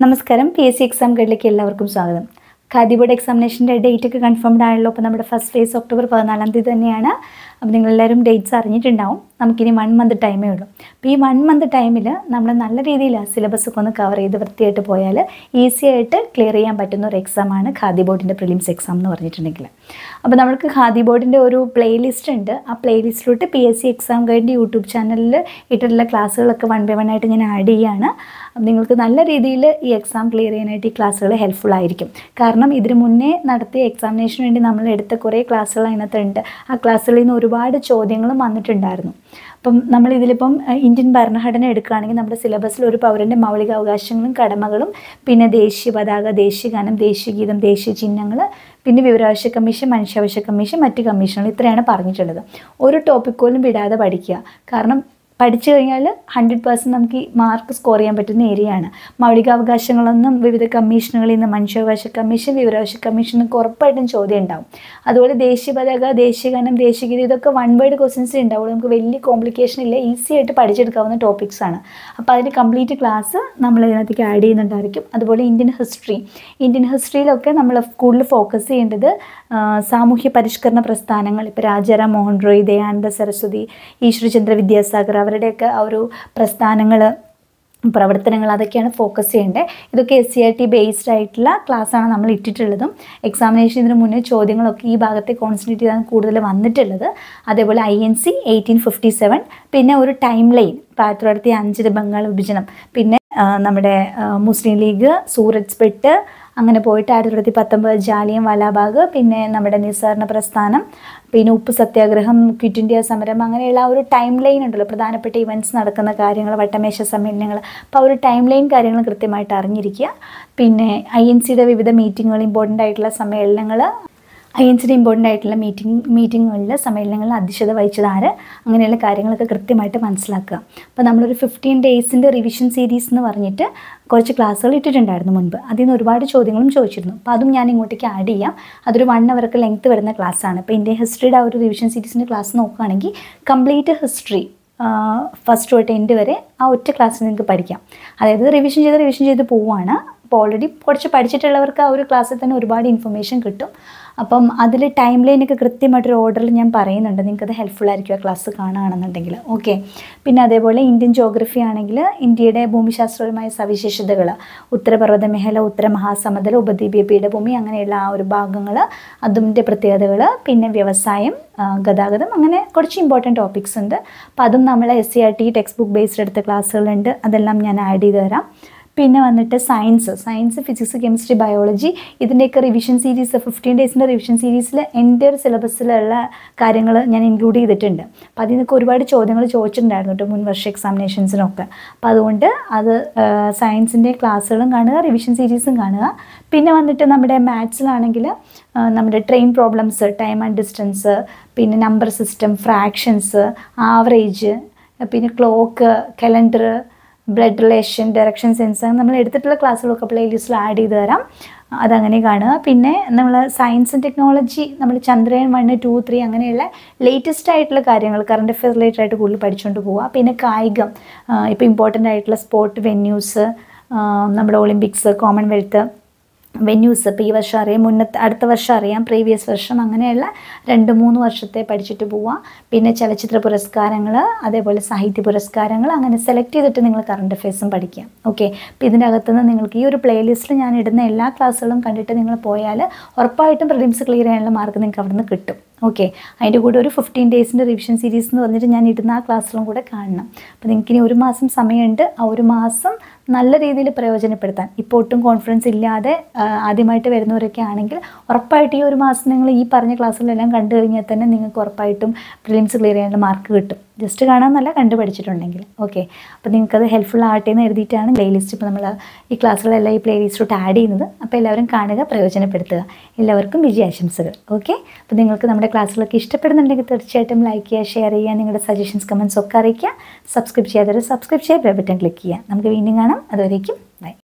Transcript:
നമസ്കാരം. P S C exam ഗൈഡിലേക്ക് എല്ലാവർക്കും സ്വാഗതം. ഖാദി ബോർഡ് എക്സാമിനേഷന്റെ ഡേറ്റ് ഒക്കെ കൺഫേംഡ് ആണല്ലോ. അപ്പോൾ നമ്മുടെ ഫസ്റ്റ് ഫേസ് ഒക്ടോബർ പതിനാലാം തീയതി തന്നെയാണ്. അപ്പോൾ നിങ്ങളെല്ലാവരും ഡേറ്റ്സ് അറിഞ്ഞിട്ടുണ്ടാവും. നമുക്കിനി വൺ മന്ത് ടൈമേ ഉള്ളൂ. അപ്പോൾ ഈ വൺ മന്ത് ടൈമിൽ നമ്മൾ നല്ല രീതിയിൽ ആ സിലബസ് ഒക്കെ ഒന്ന് കവർ ചെയ്ത് വൃത്തിയായിട്ട് പോയാൽ ഈസി ആയിട്ട് ക്ലിയർ ചെയ്യാൻ പറ്റുന്ന ഒരു എക്സാമാണ് ഖാദി ബോർഡിന്റെ പ്രിലിംസ് എക്സാം എന്ന് പറഞ്ഞിട്ടുണ്ടെങ്കിൽ അപ്പോൾ നമുക്ക് ഖാദി ബോർഡിന്റെ ഒരു പ്ലേലിസ്റ്റ് ഉണ്ട്. ആ പ്ലേലിസ്റ്റിലോട്ട് പി എസ് സി എക്സാം കഴിഞ്ഞ് യൂട്യൂബ് ചാനലിൽ ഇട്ടിട്ടുള്ള ക്ലാസ്സുകളൊക്കെ വൺ ബൈ വൺ ആയിട്ട് ഞാൻ ആഡ് ചെയ്യുകയാണ് നിങ്ങൾക്ക് നല്ല രീതിയിൽ ഈ എക്സാം ക്ലിയർ ചെയ്യാനായിട്ട് ഈ ക്ലാസ്സുകൾ ഹെൽപ്ഫുൾ ആയിരിക്കും. കാരണം ഇതിന് മുന്നേ നടത്തിയ എക്സാമിനേഷന് വേണ്ടി നമ്മൾ എടുത്ത കുറേ ക്ലാസ്സുകൾ അതിനകത്തുണ്ട് ആ ക്ലാസ്സുകളിൽ നിന്ന് ഒരുപാട് ചോദ്യങ്ങളും വന്നിട്ടുണ്ടായിരുന്നു. അപ്പം നമ്മൾ ഇതിലിപ്പം ഇന്ത്യൻ ഭരണഘടന എടുക്കുകയാണെങ്കിൽ നമ്മുടെ സിലബസിൽ ഒരു പൗരന്റെ മൗലിക അവകാശങ്ങളും കടമകളും പിന്നെ ദേശീയ പതാക ദേശീയ ഗാനം ദേശീയ ഗീതം ദേശീയ ചിഹ്നങ്ങൾ പിന്നെ വിവരാവകാശ കമ്മീഷൻ മനുഷ്യാവകാശ കമ്മീഷൻ മറ്റ് കമ്മീഷനുകൾ ഇത്രയാണ് പറഞ്ഞിട്ടുള്ളത്. ഒരു ടോപ്പിക് പോലും വിടാതെ പഠിക്കുക. കാരണം പഠിച്ചു കഴിഞ്ഞാൽ ഹൺഡ്രഡ് പേഴ്സന്റ് നമുക്ക് ഈ മാർക്ക് സ്കോർ ചെയ്യാൻ പറ്റുന്ന ഏരിയയാണ് മൗലികാവകാശങ്ങളൊന്നും വിവിധ കമ്മീഷനുകളിൽ നിന്ന് മനുഷ്യാവകാശ കമ്മീഷൻ വിവരാവകാശ കമ്മീഷനൊക്കെ ഉറപ്പായിട്ടും ചോദ്യം ഉണ്ടാവും. അതുപോലെ ദേശീയ പതാക ദേശീയ ഗാനം ദേശീയ ഇതൊക്കെ വൺ വേർഡ് ക്വസ്റ്റ്യൻസ് ഉണ്ടാവുള്ളൂ. നമുക്ക് വലിയ കോംപ്ലിക്കേഷൻ ഇല്ല. ഈസി ആയിട്ട് പഠിച്ചെടുക്കാവുന്ന ടോപ്പിക്സ് ആണ്. അപ്പോൾ അതിന്റെ കംപ്ലീറ്റ് ക്ലാസ് നമ്മൾ ഇതിനകത്തേക്ക് ആഡ് ചെയ്യുന്നുണ്ടായിരിക്കും. അതുപോലെ ഇന്ത്യൻ ഹിസ്റ്ററി ഇന്ത്യൻ ഹിസ്റ്ററിയിലൊക്കെ നമ്മൾ കൂടുതൽ ഫോക്കസ് ചെയ്യേണ്ടത് സാമൂഹ്യ പരിഷ്കരണ പ്രസ്ഥാനങ്ങൾ ഇപ്പോൾ രാജാറാം മോഹൻ റോയ് ദയാനന്ദ സരസ്വതി ഈശ്വരചന്ദ്ര വിദ്യാസാഗർ അവരുടെയൊക്കെ ആ ഒരു പ്രസ്ഥാനങ്ങൾ പ്രവർത്തനങ്ങൾ അതൊക്കെയാണ് ഫോക്കസ് ചെയ്യേണ്ടത് ഇതൊക്കെ S C R T based ആയിട്ടുള്ള ക്ലാസ്സാണ് നമ്മൾ ഇട്ടിട്ടുള്ളതും. എക്സാമിനേഷൻ ഇതിന് മുന്നേ ചോദ്യങ്ങളൊക്കെ ഈ ഭാഗത്തെ കോൺസെൻട്രേറ്റ് ചെയ്താണ് കൂടുതൽ വന്നിട്ടുള്ളത്. അതേപോലെ I N C eighteen fifty seven പിന്നെ ഒരു ടൈം ലൈൻ ആയിരത്തി തൊള്ളായിരത്തി അഞ്ചിൽ ബംഗാൾ വിഭജനം. പിന്നെ നമ്മുടെ മുസ്ലിം ലീഗ് സൂറജ് പെട്ട് അങ്ങനെ പോയിട്ട് ആയിരത്തി തൊള്ളായിരത്തി പത്തൊമ്പത് ജാലിയൻ വാലാബാഗ് പിന്നെ നമ്മുടെ നിസ്സാരണ പ്രസ്ഥാനം പിന്നെ ഉപ്പ് സത്യാഗ്രഹം ക്വിറ്റ് ഇന്ത്യ സമരം അങ്ങനെയുള്ള ഒരു ടൈം ലൈൻ ഉണ്ടല്ലോ പ്രധാനപ്പെട്ട ഇവന്റ്സ് നടക്കുന്ന കാര്യങ്ങൾ വട്ടമേശ സമ്മേളനങ്ങൾ. അപ്പോൾ ആ ഒരു ടൈം ലൈൻ കാര്യങ്ങൾ കൃത്യമായിട്ട് അറിഞ്ഞിരിക്കുക. പിന്നെ ഐ എൻ സിയുടെ വിവിധ മീറ്റിങ്ങുകൾ ഇമ്പോർട്ടന്റ് ആയിട്ടുള്ള സമ്മേളനങ്ങൾ ഐ ഇമ്പോർട്ടന്റ് ആയിട്ടുള്ള മീറ്റിംഗ് മീറ്റിങ്ങുകളിൽ സമ്മേളനങ്ങളിൽ അധ്യക്ഷത വഹിച്ചത് ആര്? അങ്ങനെയുള്ള കാര്യങ്ങളൊക്കെ കൃത്യമായിട്ട് മനസ്സിലാക്കുക. അപ്പോൾ നമ്മളൊരു ഫിഫ്റ്റീൻ ഡേയ്സിന്റെ റിവിഷൻ സീരീസ് എന്ന് പറഞ്ഞിട്ട് കുറച്ച് ക്ലാസ്സുകൾ ഇട്ടിട്ടുണ്ടായിരുന്നു മുൻപ്. അതിൽ നിന്ന് ഒരുപാട് ചോദ്യങ്ങളും ചോദിച്ചിരുന്നു. അപ്പോൾ അതും ഞാൻ ഇങ്ങോട്ടേക്ക് ആഡ് ചെയ്യാം. അതൊരു വൺ അവർക്ക് ലെങ്ത് വരുന്ന ക്ലാസ്സാണ് ഇപ്പോൾ ഇന്ത്യ ഹിസ്റ്ററിയുടെ ആ ഒരു റിവിഷൻ സീരീസിന്റെ ക്ലാസ് നോക്കുകയാണെങ്കിൽ കംപ്ലീറ്റ് ഹിസ്റ്ററി ഫസ്റ്റ് തൊട്ട് എൻഡ് വരെ ആ ഒറ്റ ക്ലാസ്സിൽ നിങ്ങൾക്ക് പഠിക്കാം. അതായത് റിവിഷൻ ചെയ്ത് റിവിഷൻ ചെയ്ത് പോവുകയാണ് അപ്പോൾ ഓൾറെഡി കുറച്ച് പഠിച്ചിട്ടുള്ളവർക്ക് ആ ഒരു ക്ലാസ്സിൽ തന്നെ ഒരുപാട് ഇൻഫർമേഷൻ കിട്ടും. അപ്പം അതിൽ ടൈം ലൈനൊക്കെ കൃത്യമായിട്ടൊരു ഓർഡറിൽ ഞാൻ പറയുന്നുണ്ട്. നിങ്ങൾക്കത് ഹെൽപ്ഫുൾ ആയിരിക്കും ആ ക്ലാസ് കാണുകയാണെന്നുണ്ടെങ്കിൽ. ഓക്കെ പിന്നെ അതേപോലെ ഇന്ത്യൻ ജോഗ്രഫി ആണെങ്കിൽ ഇന്ത്യയുടെ ഭൂമിശാസ്ത്രപരമായ സവിശേഷതകൾ ഉത്തരപർവത മേഖല ഉത്തര മഹാസമതല ഉപദ്വീപീയ പീഠഭൂമി അങ്ങനെയുള്ള ആ ഒരു ഭാഗങ്ങൾ അതിന്റെ പ്രത്യേകതകൾ പിന്നെ വ്യവസായം ഗതാഗതം അങ്ങനെ കുറച്ച് ഇമ്പോർട്ടന്റ് ടോപ്പിക്സ് ഉണ്ട്. അപ്പം അതും നമ്മൾ S C R T text book based എടുത്ത ക്ലാസ്സുകളുണ്ട് അതെല്ലാം ഞാൻ ആഡ് ചെയ്ത് തരാം. പിന്നെ വന്നിട്ട് science science physics chemistry biology ഇതിന്റെയൊക്കെ റിവിഷൻ സീരീസ് ഫിഫ്റ്റീൻ ഡേയ്സിന്റെ റിവിഷൻ സീരീസിൽ എന്റെ ഒരു സിലബസിലുള്ള കാര്യങ്ങൾ ഞാൻ ഇൻക്ലൂഡ് ചെയ്തിട്ടുണ്ട്. അപ്പോൾ അതിൽ നിന്നൊക്കെ ഒരുപാട് ചോദ്യങ്ങൾ ചോദിച്ചിട്ടുണ്ടായിരുന്നു കേട്ടോ മുൻ വർഷ എക്സാമിനേഷൻസിനൊക്കെ അപ്പോൾ അതുകൊണ്ട് അത് സയൻസിന്റെ ക്ലാസ്സുകളും കാണുക റിവിഷൻ സീരീസും കാണുക. പിന്നെ വന്നിട്ട് നമ്മുടെ മാത്സിലാണെങ്കിൽ നമ്മുടെ train problems time and distance പിന്നെ നമ്പർ സിസ്റ്റം ഫ്രാക്ഷൻസ് ആവറേജ് പിന്നെ clock calendar blood relation direction sense നമ്മൾ എടുത്തിട്ടുള്ള ക്ലാസ്സുകളൊക്കെ പ്ലേലിസ്റ്റിൽ ആഡ് ചെയ്ത് തരാം. അതങ്ങനെ കാണുക. പിന്നെ നമ്മൾ സയൻസ് ആൻഡ് ടെക്നോളജി നമ്മൾ ചന്ദ്രയാൻ വൺ ടു ത്രീ അങ്ങനെയുള്ള ലേറ്റസ്റ്റ് ആയിട്ടുള്ള കാര്യങ്ങൾ കറണ്ട് അഫെയർ റിലേറ്റഡ് ആയിട്ട് കൂടുതൽ പഠിച്ചുകൊണ്ട് പോവുക. പിന്നെ കായികം ഇപ്പോൾ ഇമ്പോർട്ടന്റ് ആയിട്ടുള്ള സ്പോർട്ട് വെന്യൂസ് നമ്മുടെ ഒളിമ്പിക്സ് കോമൺവെൽത്ത് വെന്യൂസ് ഇപ്പോൾ ഈ വർഷം അറിയാം മുന്നത്തെ അടുത്ത വർഷം അറിയാം പ്രീവിയസ് വർഷം അങ്ങനെയുള്ള രണ്ട് മൂന്ന് വർഷത്തെ പഠിച്ചിട്ട് പോവാം. പിന്നെ ചലച്ചിത്ര പുരസ്കാരങ്ങൾ അതേപോലെ സാഹിത്യ പുരസ്കാരങ്ങൾ അങ്ങനെ സെലക്ട് ചെയ്തിട്ട് നിങ്ങൾ കറണ്ട് അഫയേഴ്സും പഠിക്കാം. ഓക്കെ അപ്പോൾ ഇതിന്റെ അകത്തുനിന്ന് നിങ്ങൾക്ക് ഈ ഒരു പ്ലേലിസ്റ്റിൽ ഞാൻ ഇടുന്ന എല്ലാ ക്ലാസ്സുകളും കണ്ടിട്ട് നിങ്ങൾ പോയാൽ ഉറപ്പായിട്ടും പ്രിലിംസ് ക്ലിയർ ചെയ്യാനുള്ള മാർക്ക് നിങ്ങൾക്ക് അവിടുന്ന് കിട്ടും. ഓക്കെ അതിന്റെ കൂടെ ഒരു ഫിഫ്റ്റീൻ ഡേയ്സിന്റെ റിവിഷൻ സീരീസ് എന്ന് പറഞ്ഞിട്ട് ഞാൻ ഇടുന്ന ആ ക്ലാസ്സിലും കൂടെ കാണണം. അപ്പോൾ നിങ്ങൾക്ക് ഇനി ഒരു മാസം സമയമുണ്ട്. ആ ഒരു മാസം നല്ല രീതിയിൽ പ്രയോജനപ്പെടുത്താൻ. ഇപ്പോൾ ഒട്ടും കോൺഫിഡൻസ് ഇല്ലാതെ ആദ്യമായിട്ട് വരുന്നവരൊക്കെ ആണെങ്കിൽ ഉറപ്പായിട്ട് ഈ ഒരു മാസം നിങ്ങൾ ഈ പറഞ്ഞ ക്ലാസ്സിലെല്ലാം കണ്ടു കഴിഞ്ഞാൽ തന്നെ നിങ്ങൾക്ക് ഉറപ്പായിട്ടും പ്രിലിംസ് ക്ലിയർ ചെയ്യാനുള്ള മാർക്ക് കിട്ടും. ജസ്റ്റ് കാണാമെന്നല്ല കണ്ടു പഠിച്ചിട്ടുണ്ടെങ്കിൽ ഓക്കെ അപ്പോൾ നിങ്ങൾക്കത് ഹെൽപ്ഫുൾ ആവട്ടെ എന്ന് എഴുതിയിട്ടാണ് പ്ലേലിസ്റ്റ് ഇപ്പോൾ നമ്മൾ ഈ ക്ലാസ്സുകളെല്ലാം ഈ പ്ലേലിസ്റ്റോട്ട് ആഡ് ചെയ്യുന്നത്. അപ്പോൾ എല്ലാവരും കാണുക പ്രയോജനപ്പെടുത്തുക. എല്ലാവർക്കും വിജയാശംസകൾ. ഓക്കെ അപ്പോൾ നിങ്ങൾക്ക് നമ്മുടെ ക്ലാസ്സുകളൊക്കെ ഇഷ്ടപ്പെടുന്നുണ്ടെങ്കിൽ തീർച്ചയായിട്ടും ലൈക്ക് ചെയ്യുക ഷെയർ ചെയ്യുക നിങ്ങളുടെ സജഷൻസ് കമൻസ് ഒക്കെ അറിയിക്കുക. സബ്സ്ക്രൈബ് ചെയ്യാതെ സബ്സ്ക്രൈബ് ചെയ്യുക ബട്ടൺ ക്ലിക്ക് ചെയ്യുക. നമുക്ക് വീണ്ടും കാണാം. അതുവരേക്കും ബൈ